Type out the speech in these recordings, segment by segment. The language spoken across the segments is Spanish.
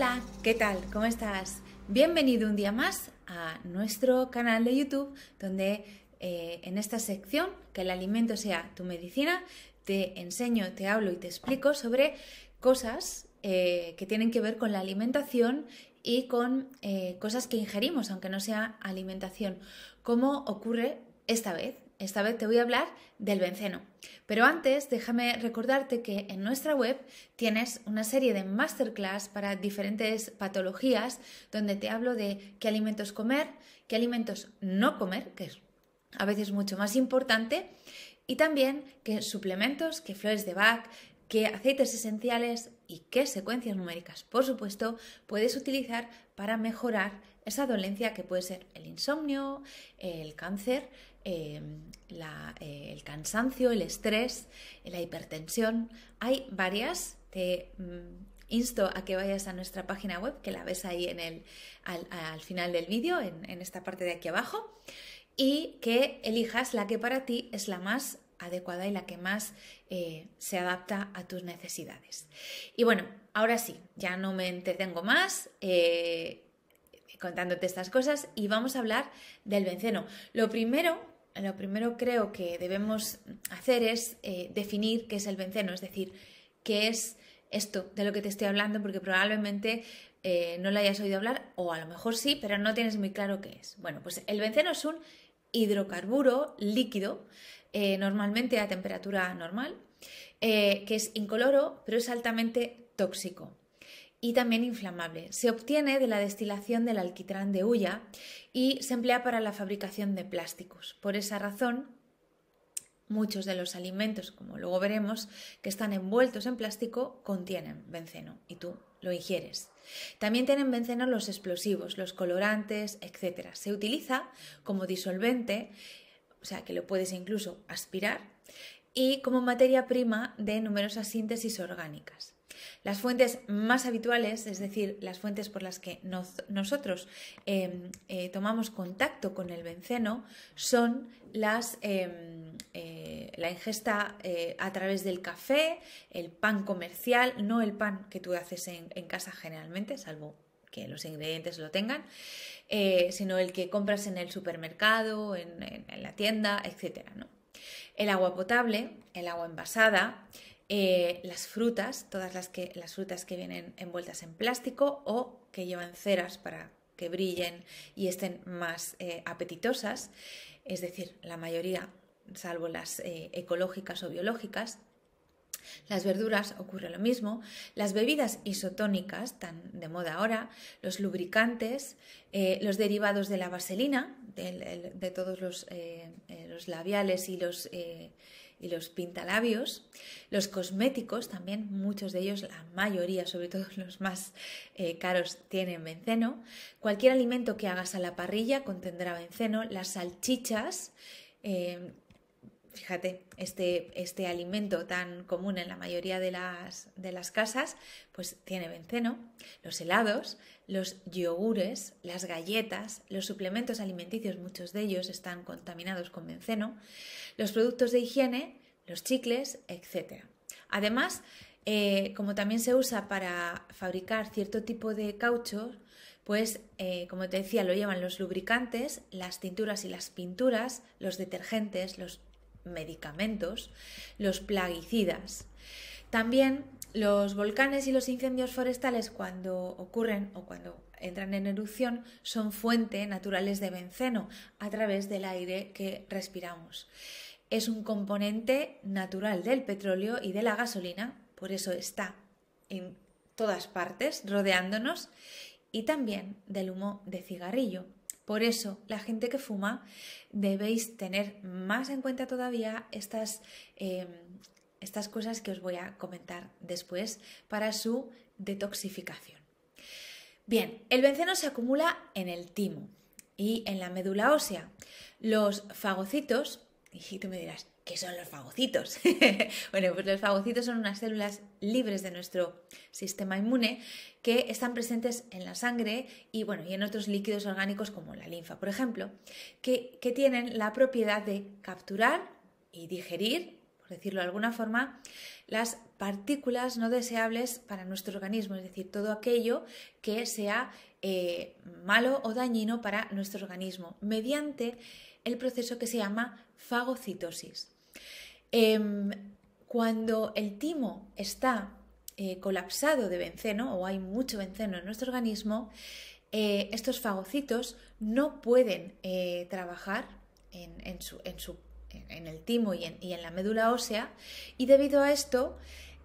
Hola, ¿qué tal? ¿Cómo estás? Bienvenido un día más a nuestro canal de YouTube donde eh, en esta sección, que el alimento sea tu medicina, te enseño, te hablo y te explico sobre cosas eh, que tienen que ver con la alimentación y con eh, cosas que ingerimos, aunque no sea alimentación, como ocurre esta vez. Esta vez te voy a hablar del benceno. Pero antes, déjame recordarte que en nuestra web tienes una serie de masterclass para diferentes patologías donde te hablo de qué alimentos comer, qué alimentos no comer, que es a veces mucho más importante, y también qué suplementos, qué flores de Bach, qué aceites esenciales y qué secuencias numéricas, por supuesto, puedes utilizar para mejorar esa dolencia que puede ser el insomnio, el cáncer, em, eh, el cansancio, el estrés, la hipertensión. Hay varias. Te mm, insto a que vayas a nuestra página web, que la ves ahí en el, al, final del vídeo, en, esta parte de aquí abajo, y que elijas la que para ti es la más adecuada y la que más eh, se adapta a tus necesidades. Y bueno, ahora sí, ya no me entretengo más. Eh, contándote estas cosas y vamos a hablar del benceno. Lo primero, lo primero creo que debemos hacer es eh, definir qué es el benceno, es decir, qué es esto de lo que te estoy hablando, porque probablemente no lo hayas oído hablar, o a lo mejor sí, pero no tienes muy claro qué es. Bueno, pues el benceno es un hidrocarburo líquido eh, normalmente a temperatura normal, eh, que es incoloro, pero es altamente tóxico y también inflamable. Se obtiene de la destilación del alquitrán de hulla y se emplea para la fabricación de plásticos. Por esa razón, muchos de los alimentos, como luego veremos, que están envueltos en plástico contienen benceno y tú lo ingieres. También tienen benceno los explosivos, los colorantes, etc. Se utiliza como disolvente o sea que lo puedes incluso aspirar, y como materia prima de numerosas síntesis orgánicas. Las fuentes más habituales, es decir, las fuentes por las que nosotros em, eh, tomamos contacto con el benceno, son las, em, eh, la ingesta eh, a través del café, el pan comercial, no el pan que tú haces en, casa generalmente, salvo que los ingredientes lo tengan, sino el que compras en el supermercado, en, la tienda, etc. El agua potable, el agua envasada, eh, las frutas, todas las, que, las frutas que vienen envueltas en plástico o que llevan ceras para que brillen y estén más eh, apetitosas, es decir, la mayoría, salvo las ecológicas o biológicas, las verduras ocurre lo mismo, las bebidas isotónicas, tan de moda ahora, los lubricantes, eh, los derivados de la vaselina, de, todos los, eh, eh, los, labiales y los, y los pintalabios, los cosméticos también, muchos de ellos, la mayoría, sobre todo los más caros, tienen benceno, cualquier alimento que hagas a la parrilla contendrá benceno, las salchichas, fíjate, este, este, alimento tan común en la mayoría de las, de las, casas, pues tiene benceno, los helados, los yogures, las galletas, los suplementos alimenticios, muchos de ellos están contaminados con benceno, los productos de higiene, los chicles, etc. Además, eh, como también se usa para fabricar cierto tipo de caucho, pues eh, como te decía, lo llevan los lubricantes, las tinturas y las pinturas, los detergentes, los medicamentos, los plaguicidas. También los volcanes y los incendios forestales cuando ocurren o cuando entran en erupción son fuente naturales de benceno a través del aire que respiramos. Es un componente natural del petróleo y de la gasolina, por eso está en todas partes rodeándonos, y también del humo de cigarrillo. Por eso, la gente que fuma debéis tener más en cuenta todavía estas, em, estas cosas que os voy a comentar después para su detoxificación. Bien, el benceno se acumula en el timo y en la médula ósea. Los fagocitos, y tú me dirás, ¿qué son los fagocitos? bueno, pues los fagocitos son unas células libres de nuestro sistema inmune que están presentes en la sangre y, bueno, y en otros líquidos orgánicos como la linfa, por ejemplo, que, tienen la propiedad de capturar y digerir, decirlo de alguna forma, las partículas no deseables para nuestro organismo, es decir, todo aquello que sea eh, malo o dañino para nuestro organismo, mediante el proceso que se llama fagocitosis. Em, cuando el timo está eh, colapsado de benceno o hay mucho benceno en nuestro organismo, eh, estos fagocitos no pueden trabajar en, el timo y en, la médula ósea y debido a esto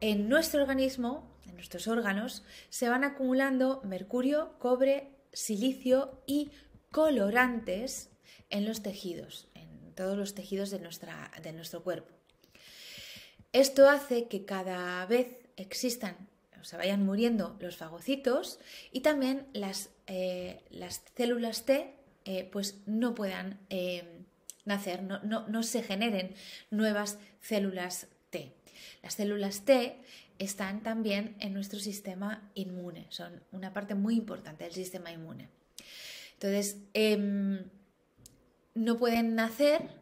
en nuestro organismo, en nuestros órganos, se van acumulando mercurio, cobre, silicio y colorantes en los tejidos, en todos los tejidos de, nuestra, de nuestro cuerpo. Esto hace que cada vez existan o se vayan muriendo los fagocitos y también las, eh, las células T eh, pues no puedan eh, nacer, no, se generen nuevas células T. Las células T están también en nuestro sistema inmune, son una parte muy importante del sistema inmune. Entonces, em, no pueden nacer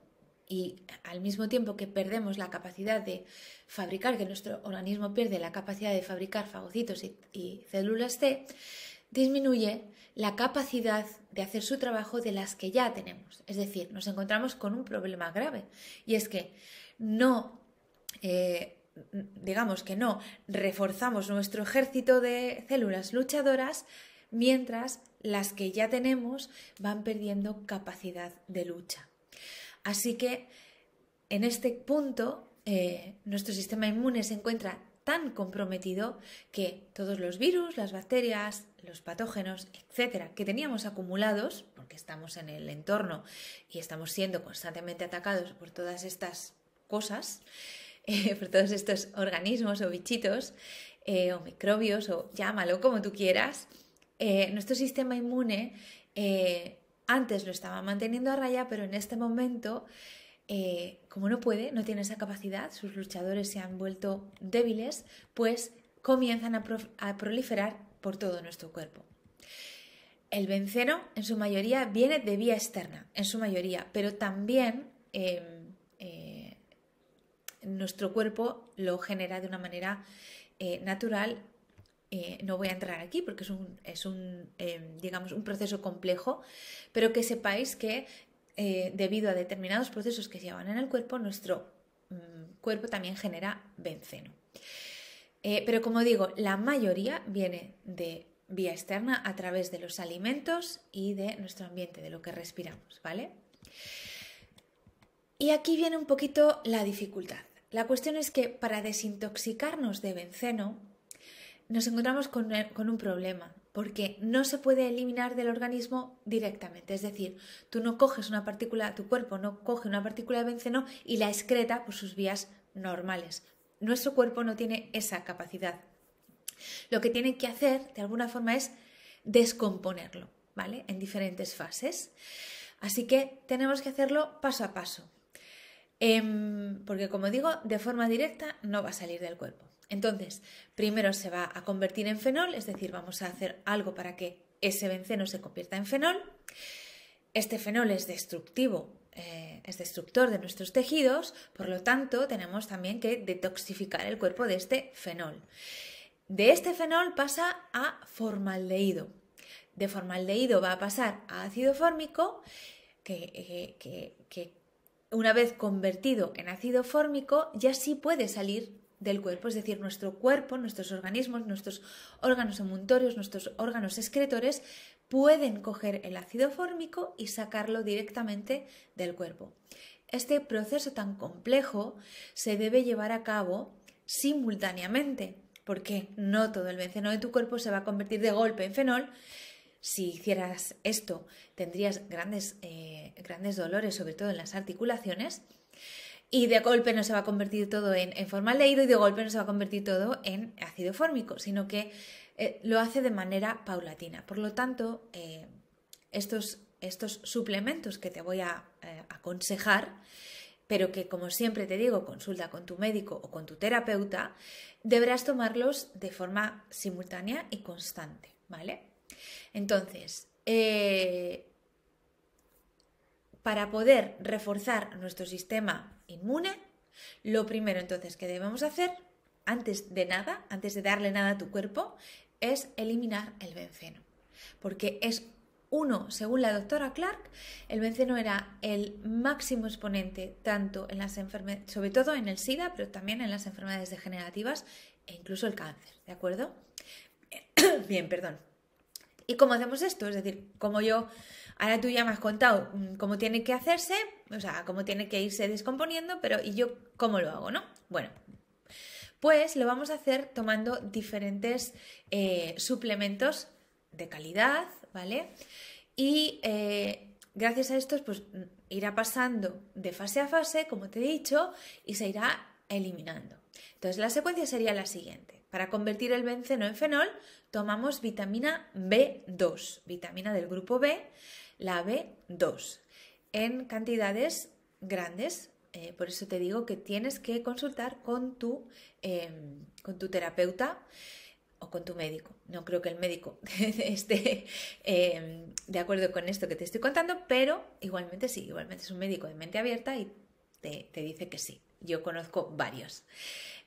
y al mismo tiempo que perdemos la capacidad de fabricar, que nuestro organismo pierde la capacidad de fabricar fagocitos y células T, disminuye la capacidad de hacer su trabajo de las que ya tenemos. Es decir, nos encontramos con un problema grave y es que no, eh, digamos que no reforzamos nuestro ejército de células luchadoras mientras las que ya tenemos van perdiendo capacidad de lucha. Así que en este punto eh, nuestro sistema inmune se encuentra tan comprometido que todos los virus, las bacterias, los patógenos, etcétera, que teníamos acumulados, porque estamos en el entorno y estamos siendo constantemente atacados por todas estas cosas, eh, por todos estos organismos o bichitos eh, o microbios o llámalo como tú quieras, eh, nuestro sistema inmune antes lo estaba manteniendo a raya, pero en este momento eh, como no puede, no tiene esa capacidad, sus luchadores se han vuelto débiles, pues comienzan a, proliferar por todo nuestro cuerpo. El benceno en su mayoría viene de vía externa, en su mayoría, pero también em, eh, nuestro cuerpo lo genera de una manera eh, natural. No voy a entrar aquí porque es un, es un em, digamos, un proceso complejo, pero que sepáis que eh, debido a determinados procesos que se llevan en el cuerpo, nuestro mm, cuerpo también genera benceno. Eh, pero como digo, la mayoría viene de vía externa a través de los alimentos y de nuestro ambiente, de lo que respiramos, ¿vale? Y aquí viene un poquito la dificultad. La cuestión es que para desintoxicarnos de benceno nos encontramos con un problema porque no se puede eliminar del organismo directamente. Es decir, tú no coges una partícula, tu cuerpo no coge una partícula de benceno y la excreta por sus vías normales. Nuestro cuerpo no tiene esa capacidad. Lo que tiene que hacer, de alguna forma, es descomponerlo, ¿vale? En diferentes fases. Así que tenemos que hacerlo paso a paso. Em, porque, como digo, de forma directa no va a salir del cuerpo. Entonces, primero se va a convertir en fenol, es decir, vamos a hacer algo para que ese benceno se convierta en fenol. Este fenol es destructivo, eh, es destructor de nuestros tejidos, por lo tanto, tenemos también que detoxificar el cuerpo de este fenol. De este fenol pasa a formaldehído. De formaldehído va a pasar a ácido fórmico, que, eh, que una vez convertido en ácido fórmico ya sí puede salir del cuerpo, es decir, nuestro cuerpo, nuestros organismos, nuestros órganos emuntorios, nuestros órganos excretores pueden coger el ácido fórmico y sacarlo directamente del cuerpo. Este proceso tan complejo se debe llevar a cabo simultáneamente, porque no todo el benceno de tu cuerpo se va a convertir de golpe en fenol. Si hicieras esto, tendrías grandes, eh, grandes dolores, sobre todo en las articulaciones y de golpe no se va a convertir todo en, en formaldehído y de golpe no se va a convertir todo en ácido fórmico, sino que eh, lo hace de manera paulatina. Por lo tanto, eh, estos, estos, suplementos que te voy a eh, aconsejar, pero que como siempre te digo, consulta con tu médico o con tu terapeuta, deberás tomarlos de forma simultánea y constante, ¿vale? Entonces, para poder reforzar nuestro sistema inmune, Lo primero entonces que debemos hacer, antes de nada, antes de darle nada a tu cuerpo, es eliminar el benceno. Porque es uno, según la doctora Clark, el benceno era el máximo exponente tanto en las enfermedades, sobre todo en el SIDA, pero también en las enfermedades degenerativas e incluso el cáncer, ¿de acuerdo? Bien, perdón. ¿Y cómo hacemos esto? Es decir, como yo, ahora tú ya me has contado mm, cómo tiene que hacerse, o sea, cómo tiene que irse descomponiendo, pero ¿y yo cómo lo hago, no? Bueno, pues lo vamos a hacer tomando diferentes eh, suplementos de calidad, ¿vale? Y eh, gracias a estos, pues irá pasando de fase a fase, como te he dicho, y se irá eliminando. Entonces, la secuencia sería la siguiente. Para convertir el benceno en fenol, tomamos vitamina B2, vitamina del grupo B, la B2, en cantidades grandes. Eh, por eso te digo que tienes que consultar con tu, em, con tu terapeuta o con tu médico. No creo que el médico esté em, de acuerdo con esto que te estoy contando, pero igualmente sí, igualmente es un médico de mente abierta y te, dice que sí. Yo conozco varios.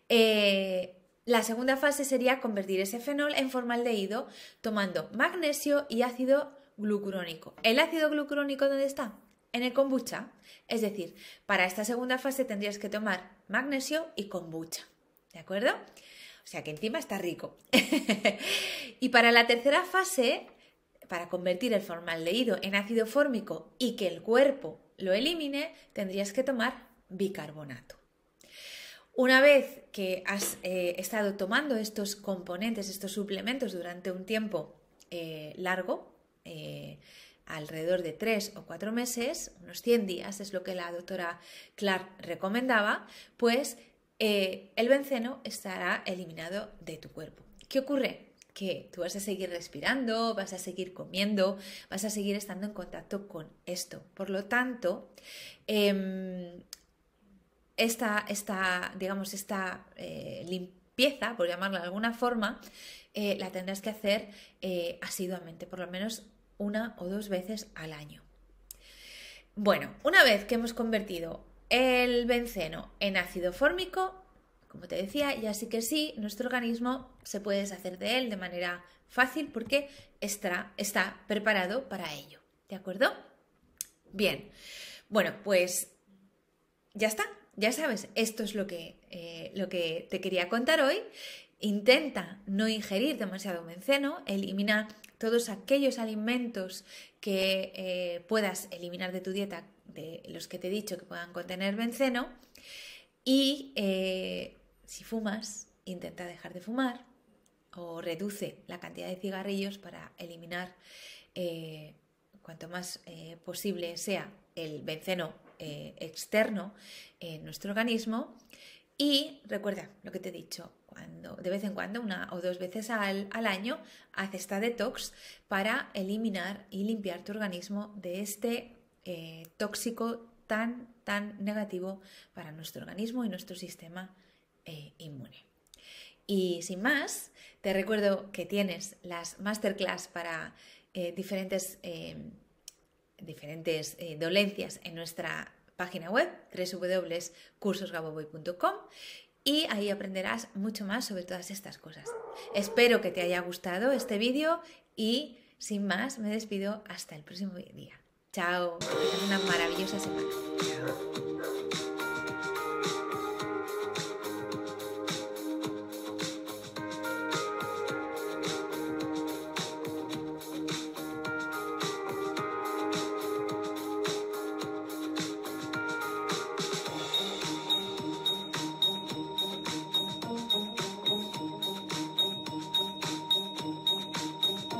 Eh, la segunda fase sería convertir ese fenol en formaldehído tomando magnesio y ácido glucurónico. ¿El ácido glucurónico dónde está? En el kombucha. Es decir, para esta segunda fase tendrías que tomar magnesio y kombucha. ¿De acuerdo? O sea que encima está rico. y para la tercera fase, para convertir el formaldehído en ácido fórmico y que el cuerpo lo elimine, tendrías que tomar bicarbonato. Una vez que has eh, estado tomando estos componentes, estos suplementos durante un tiempo eh, largo, eh, alrededor de tres o cuatro meses, unos 100 días es lo que la doctora Clark recomendaba, pues el benceno estará eliminado de tu cuerpo. ¿Qué ocurre? Que tú vas a seguir respirando, vas a seguir comiendo, vas a seguir estando en contacto con esto. Por lo tanto, em, esta, esta digamos, esta eh, limpieza, por llamarla de alguna forma, eh, la tendrás que hacer eh, asiduamente, por lo menos una o dos veces al año. Bueno, una vez que hemos convertido el benceno en ácido fórmico, como te decía, ya sí que sí, nuestro organismo se puede deshacer de él de manera fácil porque está, está preparado para ello. ¿De acuerdo? Bien, bueno, pues ya está, ya sabes, esto es lo que, eh, lo que te quería contar hoy. Intenta no ingerir demasiado benceno, elimina todos aquellos alimentos que eh, puedas eliminar de tu dieta, de los que te he dicho que puedan contener benceno. Y eh, si fumas, intenta dejar de fumar o reduce la cantidad de cigarrillos para eliminar cuanto más posible sea el benceno eh, externo en nuestro organismo. Y recuerda lo que te he dicho, cuando, de vez en cuando, una o dos veces al, año, haz esta detox para eliminar y limpiar tu organismo de este eh, tóxico tan, tan negativo para nuestro organismo y nuestro sistema eh, inmune. Y sin más, te recuerdo que tienes las masterclass para diferentes diferentes eh, dolencias en nuestra página web www.cursosgaboboy.com y ahí aprenderás mucho más sobre todas estas cosas. Espero que te haya gustado este vídeo y sin más me despido hasta el próximo día. Chao, una maravillosa semana.